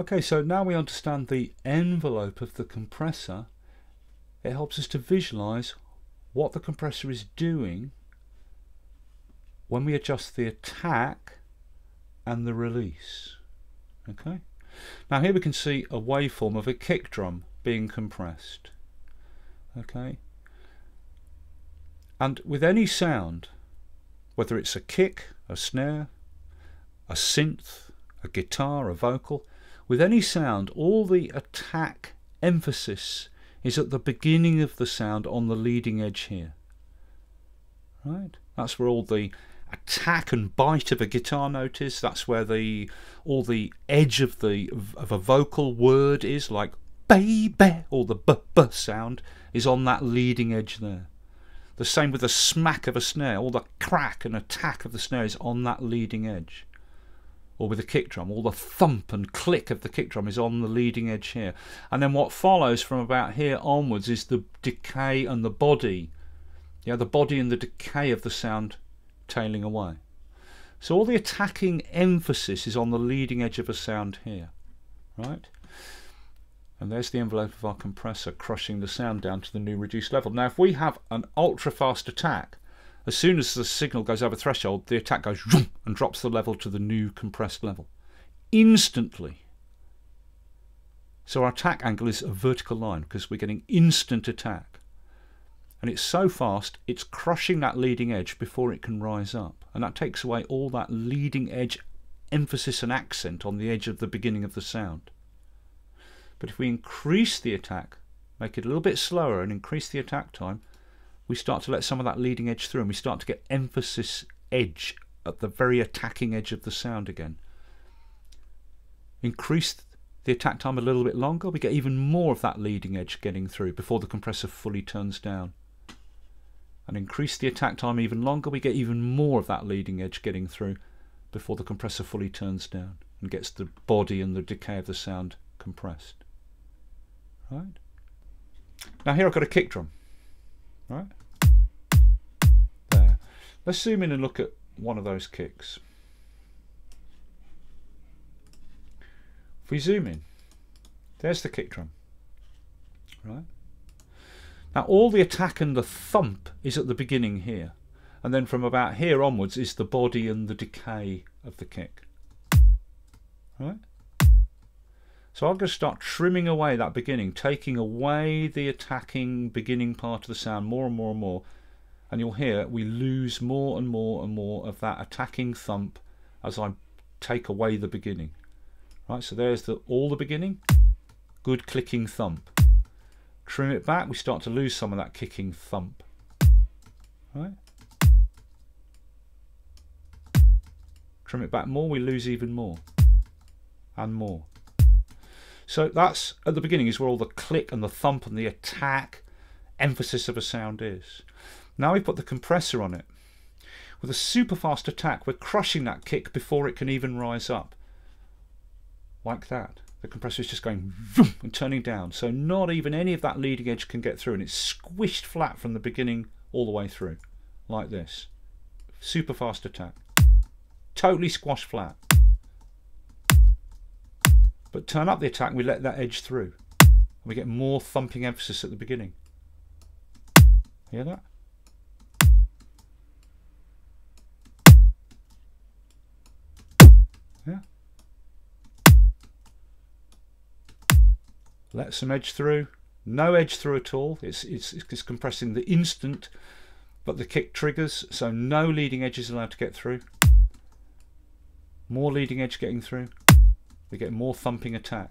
Okay, so now we understand the envelope of the compressor. It helps us to visualize what the compressor is doing when we adjust the attack and the release. Okay. Now here we can see a waveform of a kick drum being compressed. Okay. And with any sound, whether it's a kick, a snare, a synth, a guitar, a vocal, with any sound, all the attack emphasis is at the beginning of the sound on the leading edge here. Right? That's where all the attack and bite of a guitar note is. That's where the all the edge of the of a vocal word is, like baby, or the b b sound is on that leading edge there. The same with the smack of a snare, all the crack and attack of the snare is on that leading edge. Or with a kick drum, all the thump and click of the kick drum is on the leading edge here. And then what follows from about here onwards is the decay and the body. Yeah, the body and the decay of the sound tailing away. So all the attacking emphasis is on the leading edge of a sound here, right? And there's the envelope of our compressor crushing the sound down to the new reduced level. Now if we have an ultra fast attack, as soon as the signal goes over threshold, the attack goes and drops the level to the new compressed level. Instantly. So our attack angle is a vertical line because we're getting instant attack. And it's so fast, it's crushing that leading edge before it can rise up. And that takes away all that leading edge emphasis and accent on the edge of the beginning of the sound. But if we increase the attack, make it a little bit slower and increase the attack time, we start to let some of that leading edge through and we start to get emphasis edge at the very attacking edge of the sound again. Increase the attack time a little bit longer, we get even more of that leading edge getting through before the compressor fully turns down. And increase the attack time even longer, we get even more of that leading edge getting through before the compressor fully turns down and gets the body and the decay of the sound compressed. Right? Now here I've got a kick drum. Right? There. Let's zoom in and look at one of those kicks. If we zoom in, there's the kick drum. Right? Now all the attack and the thump is at the beginning here. And then from about here onwards is the body and the decay of the kick. Right? So I'm going to start trimming away that beginning, taking away the attacking beginning part of the sound more and more and more. And you'll hear we lose more and more and more of that attacking thump as I take away the beginning. Right, so there's the all the beginning, good clicking thump. Trim it back, we start to lose some of that kicking thump. Right? Trim it back more, we lose even more. And more. So that's at the beginning is where all the click and the thump and the attack emphasis of a sound is. Now we put the compressor on it. With a super fast attack, we're crushing that kick before it can even rise up. Like that. The compressor is just going and turning down. So not even any of that leading edge can get through and it's squished flat from the beginning all the way through. Like this. Super fast attack. Totally squashed flat. But turn up the attack and we let that edge through. And we get more thumping emphasis at the beginning. Hear that? Yeah. Let some edge through. No edge through at all. It's, it's, it's compressing the instant, but the kick triggers, so no leading edge is allowed to get through. More leading edge getting through. We get more thumping attack.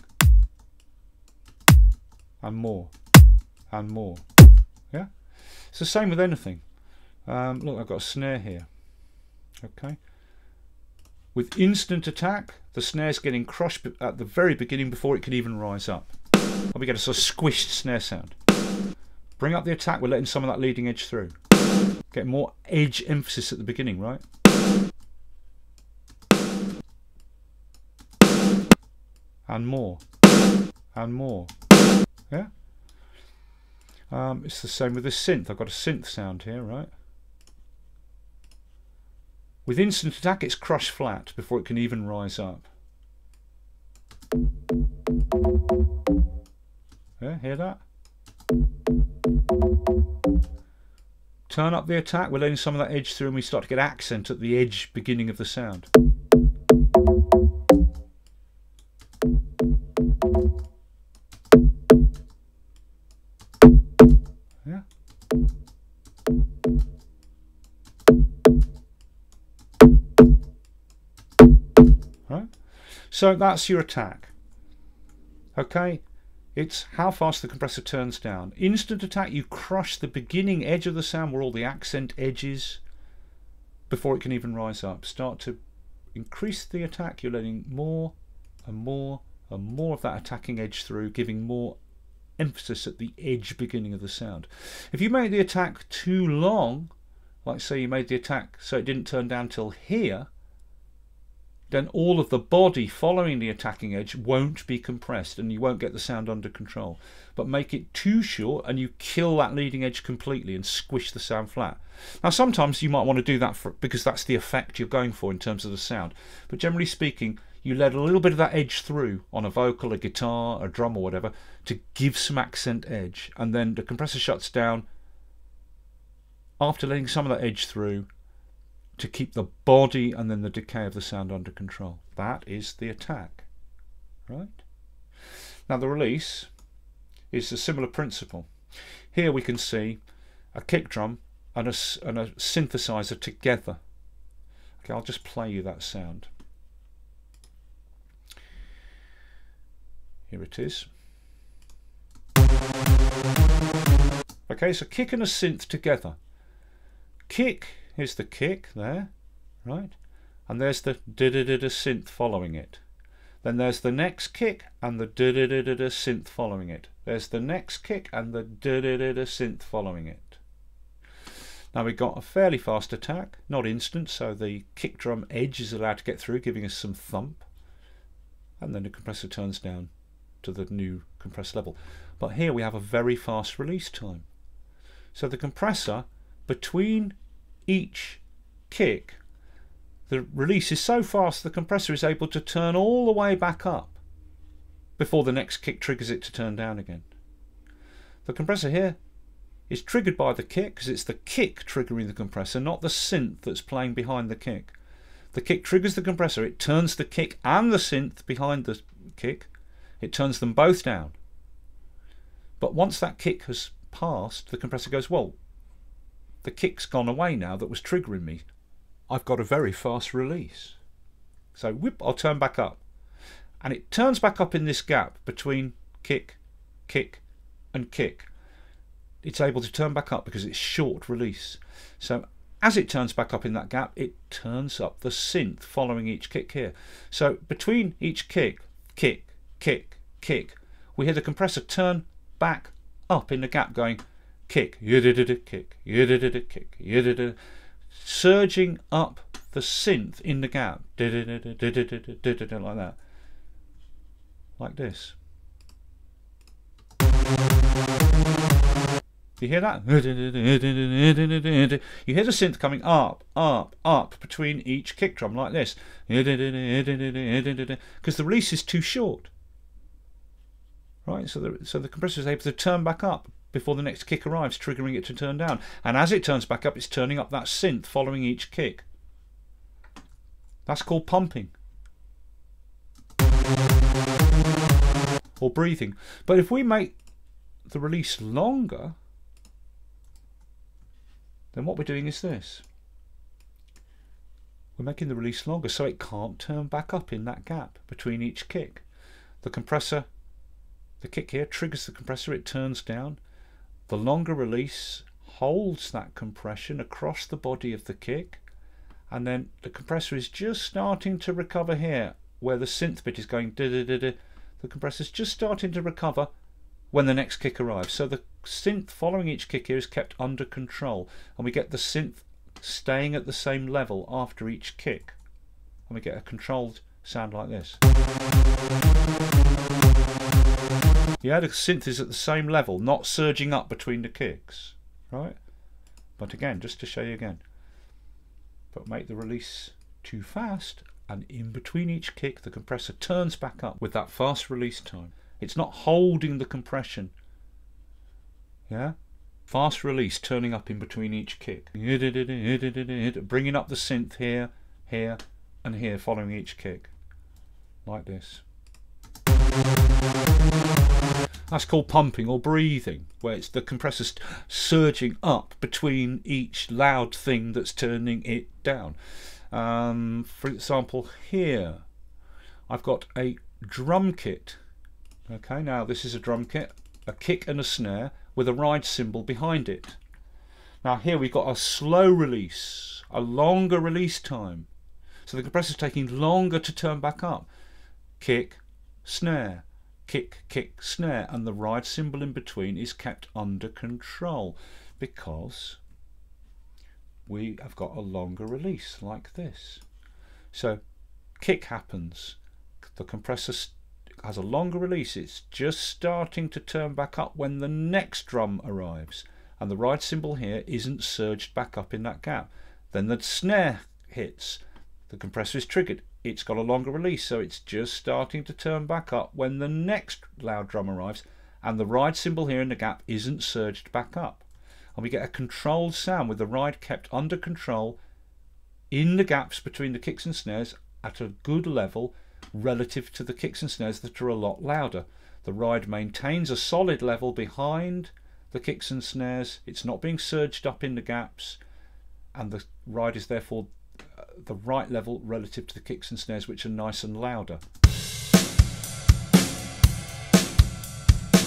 And more. And more. Yeah? It's the same with anything. Um, look, I've got a snare here. Okay. With instant attack, the snare's getting crushed at the very beginning before it can even rise up. And we get a sort of squished snare sound. Bring up the attack, we're letting some of that leading edge through. Get more edge emphasis at the beginning, right? And more and more. Yeah? Um, it's the same with the synth. I've got a synth sound here, right? With instant attack, it's crushed flat before it can even rise up. Yeah, hear that? Turn up the attack, we're letting some of that edge through and we start to get accent at the edge beginning of the sound. So that's your attack. Okay? It's how fast the compressor turns down. Instant attack, you crush the beginning edge of the sound where all the accent edges before it can even rise up. Start to increase the attack, you're letting more and more and more of that attacking edge through, giving more emphasis at the edge beginning of the sound. If you make the attack too long, like say you made the attack so it didn't turn down till here, then all of the body following the attacking edge won't be compressed and you won't get the sound under control. But make it too short and you kill that leading edge completely and squish the sound flat. Now sometimes you might want to do that for, because that's the effect you're going for in terms of the sound. But generally speaking, you let a little bit of that edge through on a vocal, a guitar, a drum or whatever to give some accent edge and then the compressor shuts down after letting some of that edge through to keep the body and then the decay of the sound under control. That is the attack. Right? Now the release is a similar principle. Here we can see a kick drum and a, and a synthesizer together. Okay, I'll just play you that sound. Here it is. Okay, so kick and a synth together. Kick Here's the kick there, right? And there's the da da da da synth following it. Then there's the next kick and the da da da da da synth following it. There's the next kick and the da da da da synth following it. Now we've got a fairly fast attack, not instant, so the kick drum edge is allowed to get through, giving us some thump. And then the compressor turns down to the new compressed level. But here we have a very fast release time. So the compressor, between each kick, the release is so fast the compressor is able to turn all the way back up before the next kick triggers it to turn down again. The compressor here is triggered by the kick because it's the kick triggering the compressor, not the synth that's playing behind the kick. The kick triggers the compressor, it turns the kick and the synth behind the kick, it turns them both down. But once that kick has passed, the compressor goes, well, the kick's gone away now that was triggering me. I've got a very fast release. So whip, I'll turn back up. And it turns back up in this gap between kick, kick and kick. It's able to turn back up because it's short release. So as it turns back up in that gap, it turns up the synth following each kick here. So between each kick, kick, kick, kick, we hear the compressor turn back up in the gap going kick, kick, kick, surging up the synth in the gap, like that, like this. You hear that? You hear the synth coming up, up, up between each kick drum like this. Because the release is too short. Right, so the, so the compressor is able to turn back up before the next kick arrives, triggering it to turn down. And as it turns back up, it's turning up that synth following each kick. That's called pumping. Or breathing. But if we make the release longer, then what we're doing is this. We're making the release longer so it can't turn back up in that gap between each kick. The compressor, the kick here triggers the compressor, it turns down, the longer release holds that compression across the body of the kick and then the compressor is just starting to recover here where the synth bit is going. The compressor is just starting to recover when the next kick arrives. So the synth following each kick here is kept under control and we get the synth staying at the same level after each kick and we get a controlled sound like this. Yeah, the synth is at the same level, not surging up between the kicks, right? But again, just to show you again, but make the release too fast, and in between each kick, the compressor turns back up with that fast release time. It's not holding the compression. Yeah? Fast release turning up in between each kick. Bringing up the synth here, here, and here following each kick. Like this. That's called pumping or breathing, where it's the compressor surging up between each loud thing that's turning it down. Um, for example, here I've got a drum kit. Okay, now this is a drum kit, a kick and a snare with a ride cymbal behind it. Now here we've got a slow release, a longer release time. So the compressor's taking longer to turn back up. Kick, snare, kick, kick, snare, and the ride cymbal in between is kept under control because we have got a longer release like this. So kick happens, the compressor has a longer release, it's just starting to turn back up when the next drum arrives and the ride cymbal here isn't surged back up in that gap. Then the snare hits, the compressor is triggered, it's got a longer release so it's just starting to turn back up when the next loud drum arrives and the ride cymbal here in the gap isn't surged back up. And we get a controlled sound with the ride kept under control in the gaps between the kicks and snares at a good level relative to the kicks and snares that are a lot louder. The ride maintains a solid level behind the kicks and snares, it's not being surged up in the gaps and the ride is therefore the right level relative to the kicks and snares which are nice and louder.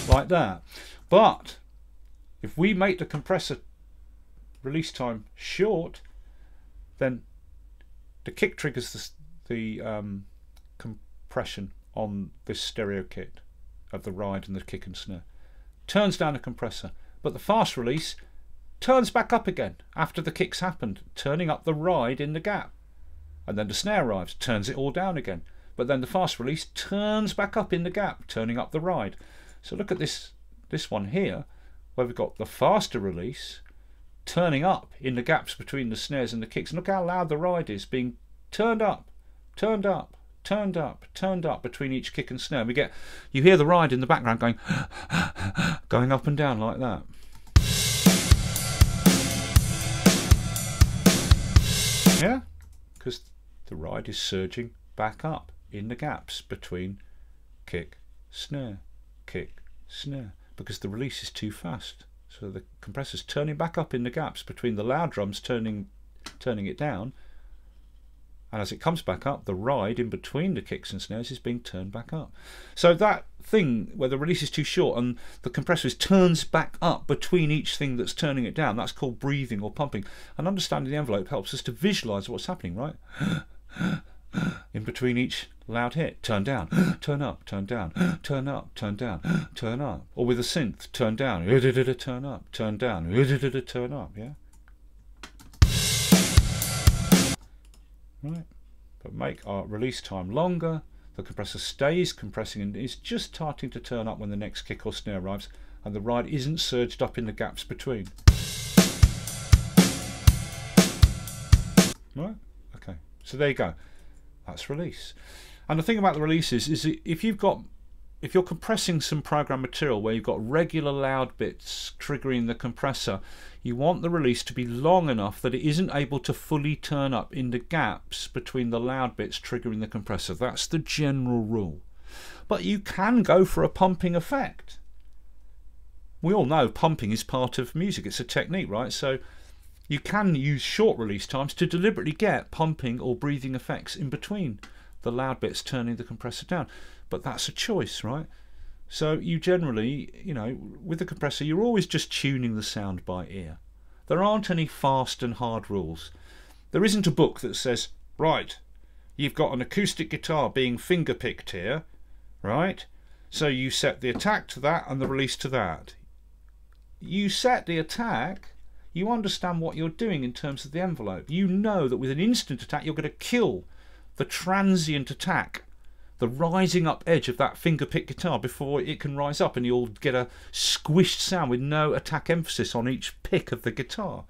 Like that. But if we make the compressor release time short, then the kick triggers the, the um, compression on this stereo kit of the ride and the kick and snare. Turns down the compressor, but the fast release turns back up again after the kicks happened, turning up the ride in the gap. And then the snare arrives, turns it all down again. But then the fast release turns back up in the gap, turning up the ride. So look at this, this one here, where we've got the faster release turning up in the gaps between the snares and the kicks. And look how loud the ride is, being turned up, turned up, turned up, turned up between each kick and snare. And We get, you hear the ride in the background going, going up and down like that. Yeah, because the ride is surging back up in the gaps between kick, snare, kick, snare, because the release is too fast. So the compressor's turning back up in the gaps between the loud drums turning turning it down and as it comes back up the ride in between the kicks and snares is being turned back up. So that thing where the release is too short and the compressor is turns back up between each thing that's turning it down that's called breathing or pumping. And understanding the envelope helps us to visualize what's happening right? In between each loud hit turn down turn up turn down turn up turn down turn up. Or with a synth turn down turn up turn down turn up yeah right? But make our release time longer. The compressor stays compressing and is just starting to turn up when the next kick or snare arrives and the ride isn't surged up in the gaps between. Right? Okay. So there you go. That's release. And the thing about the releases is if you've got if you're compressing some program material where you've got regular loud bits triggering the compressor, you want the release to be long enough that it isn't able to fully turn up in the gaps between the loud bits triggering the compressor. That's the general rule. But you can go for a pumping effect. We all know pumping is part of music, it's a technique, right? So you can use short release times to deliberately get pumping or breathing effects in between the loud bits turning the compressor down but that's a choice, right? So you generally, you know, with the compressor, you're always just tuning the sound by ear. There aren't any fast and hard rules. There isn't a book that says, right, you've got an acoustic guitar being finger picked here, right? So you set the attack to that and the release to that. You set the attack, you understand what you're doing in terms of the envelope. You know that with an instant attack, you're going to kill the transient attack the rising up edge of that finger pick guitar before it can rise up and you'll get a squished sound with no attack emphasis on each pick of the guitar.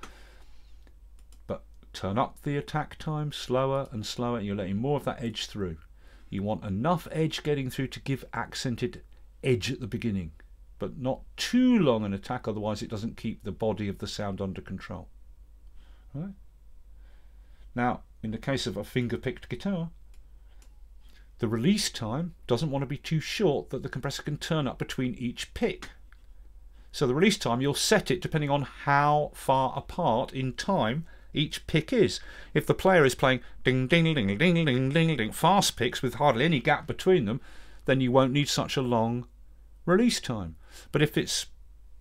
But turn up the attack time slower and slower and you're letting more of that edge through. You want enough edge getting through to give accented edge at the beginning, but not too long an attack, otherwise it doesn't keep the body of the sound under control. Right? Now, in the case of a finger-picked guitar, the release time doesn't want to be too short that the compressor can turn up between each pick. So the release time, you'll set it depending on how far apart in time each pick is. If the player is playing ding ding ding ding ding ding ding fast picks with hardly any gap between them, then you won't need such a long release time. But if it's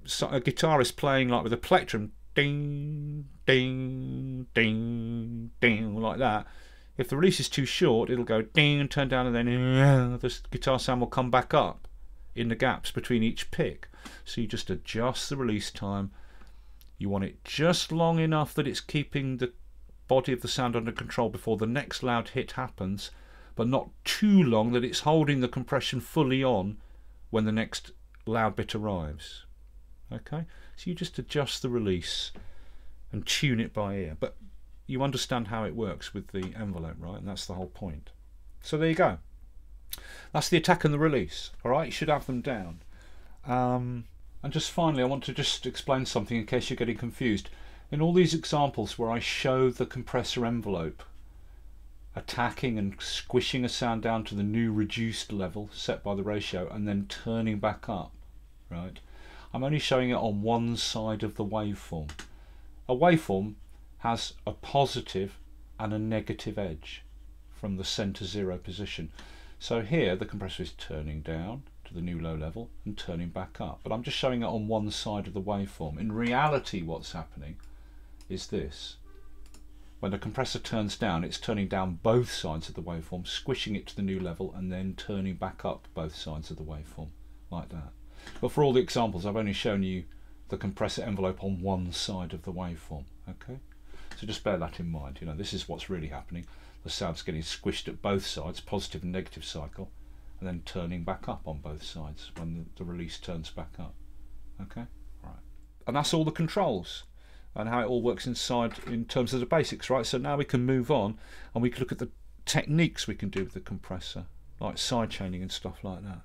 a guitarist playing like with a plectrum ding ding ding ding like that, if the release is too short, it'll go ding and turn down, and then the guitar sound will come back up in the gaps between each pick. So you just adjust the release time you want it just long enough that it's keeping the body of the sound under control before the next loud hit happens, but not too long that it's holding the compression fully on when the next loud bit arrives. Okay, so you just adjust the release and tune it by ear, but you understand how it works with the envelope, right? And that's the whole point. So there you go. That's the attack and the release. All right, you should have them down. Um, and just finally, I want to just explain something in case you're getting confused. In all these examples where I show the compressor envelope attacking and squishing a sound down to the new reduced level set by the ratio and then turning back up, right? I'm only showing it on one side of the waveform. A waveform has a positive and a negative edge from the center zero position. So here the compressor is turning down to the new low level and turning back up. But I'm just showing it on one side of the waveform. In reality what's happening is this. When the compressor turns down, it's turning down both sides of the waveform, squishing it to the new level and then turning back up both sides of the waveform, like that. But for all the examples, I've only shown you the compressor envelope on one side of the waveform, okay? So just bear that in mind, you know, this is what's really happening. The sound's getting squished at both sides, positive and negative cycle, and then turning back up on both sides when the, the release turns back up. Okay, right. And that's all the controls and how it all works inside in terms of the basics, right? So now we can move on and we can look at the techniques we can do with the compressor, like side chaining and stuff like that.